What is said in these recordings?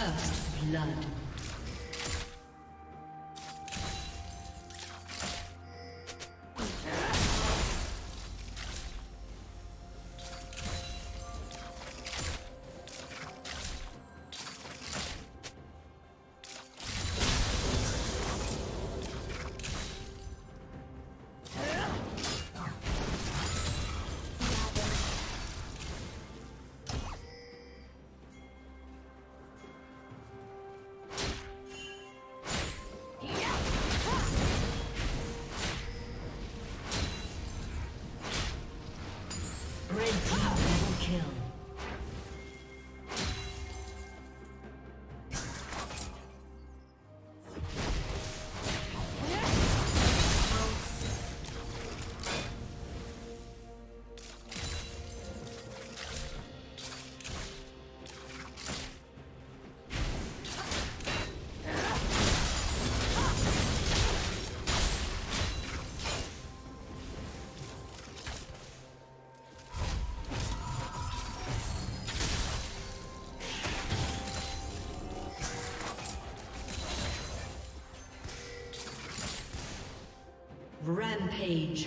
First blood. Rampage.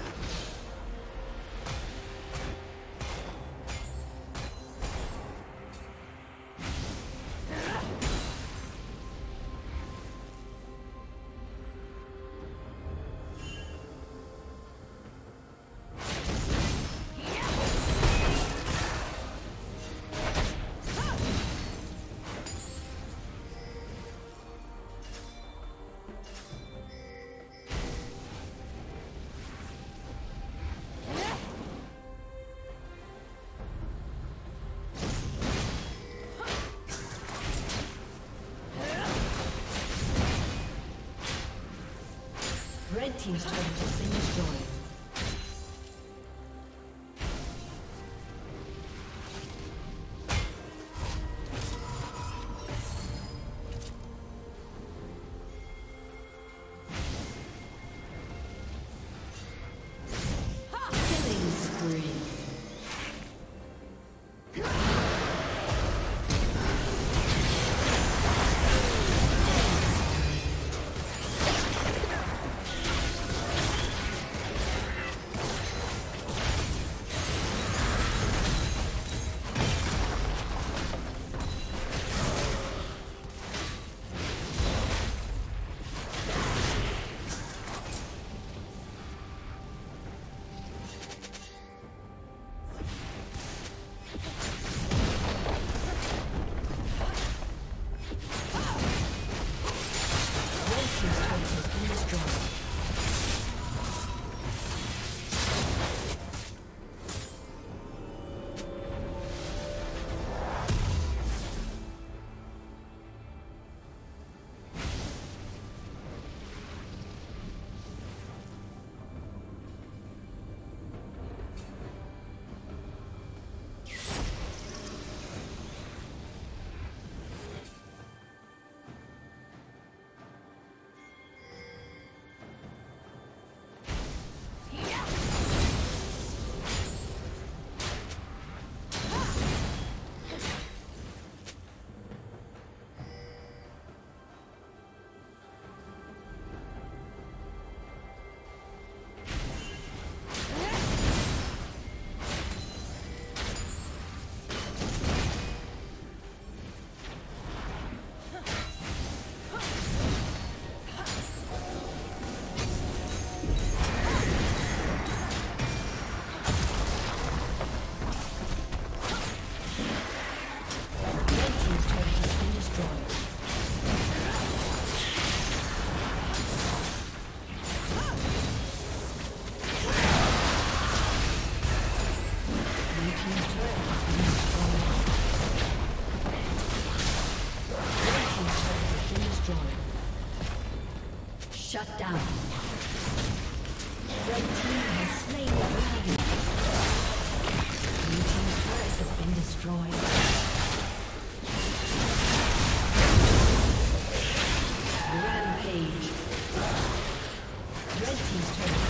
Team's turret has been destroyed. Shut down. Red team has slain the dragon. Blue team's turret has been destroyed. Rampage. Red team's turret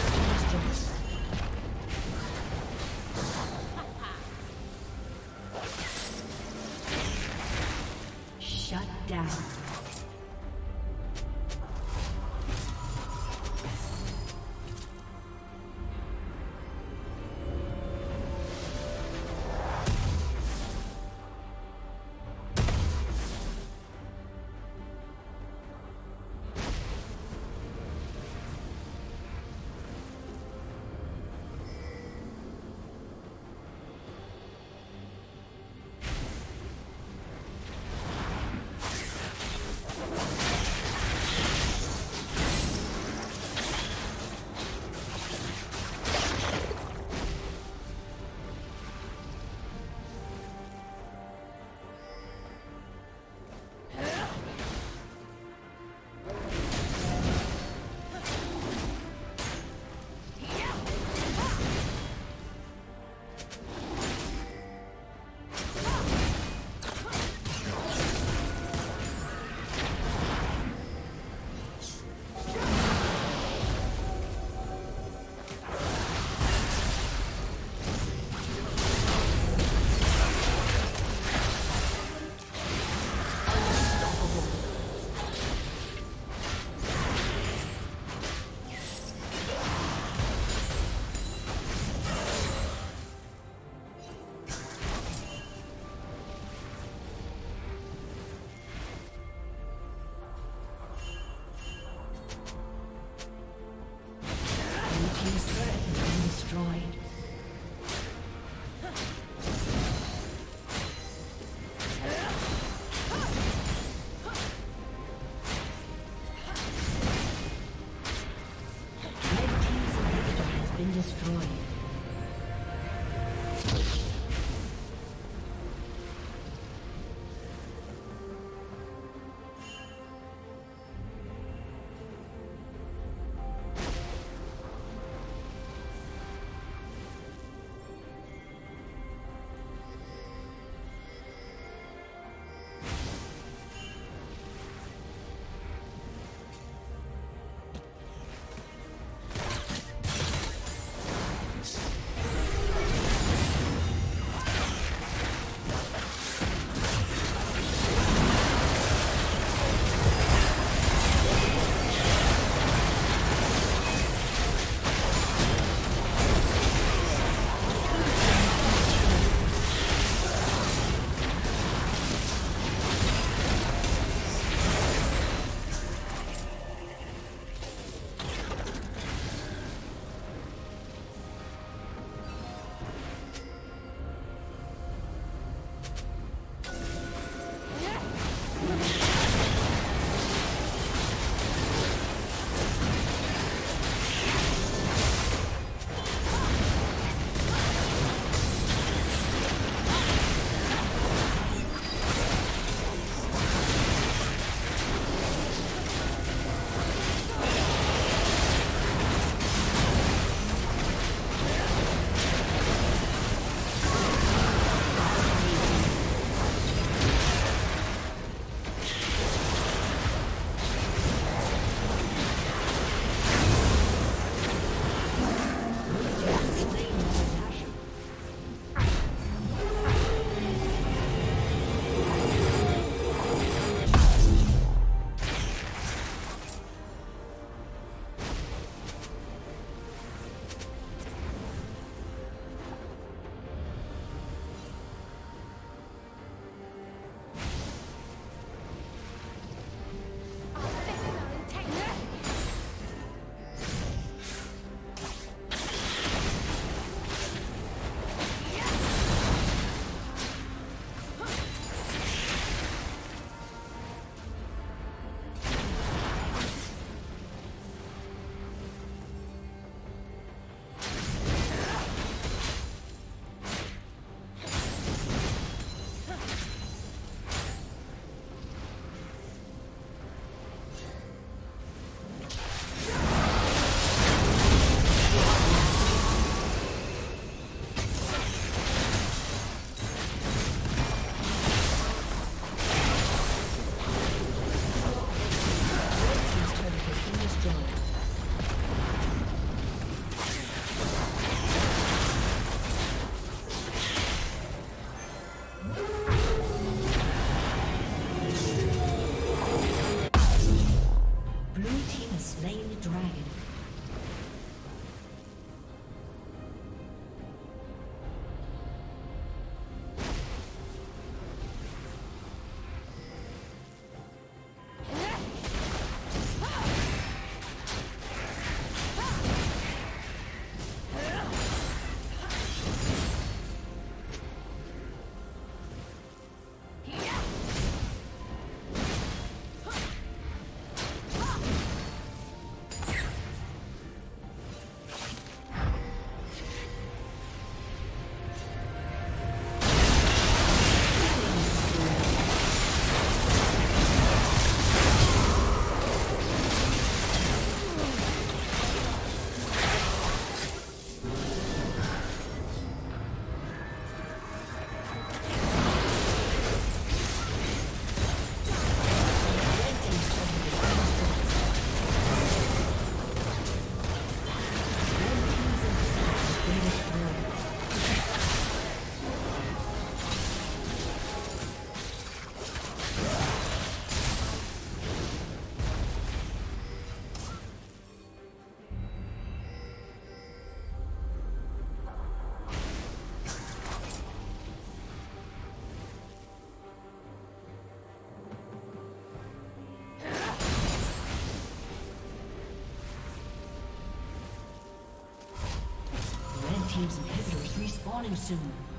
Spawning soon.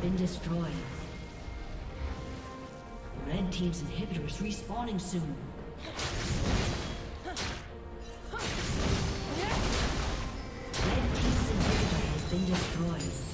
Been destroyed. Red Team's inhibitor is respawning soon. Red Team's inhibitor has been destroyed.